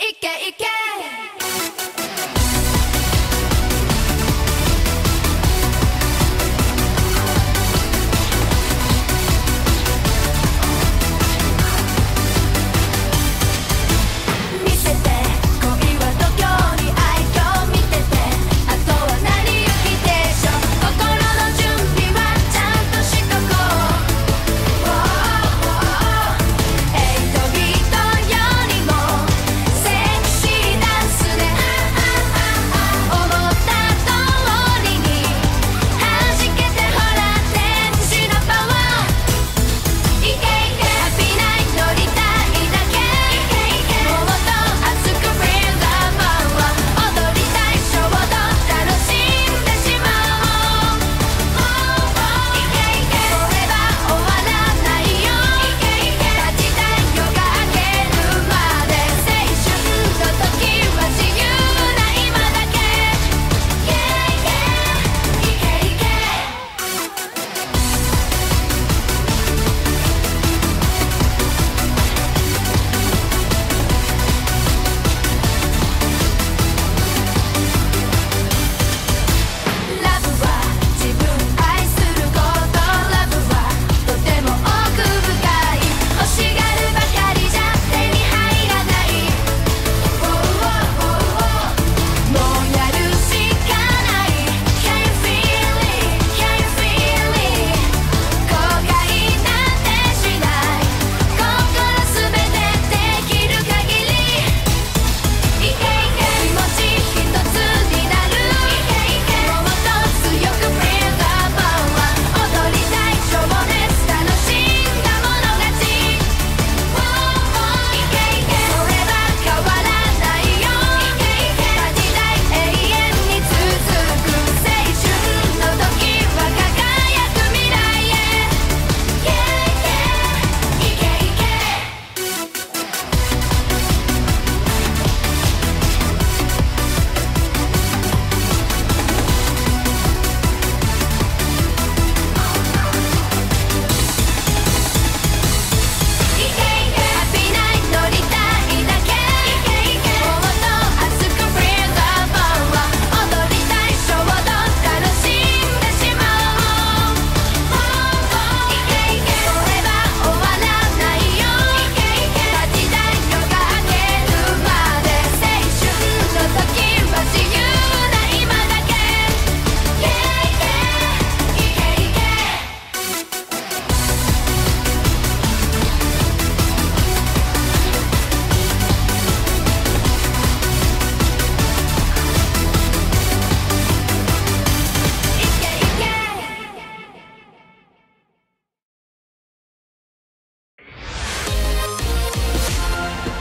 いけいけ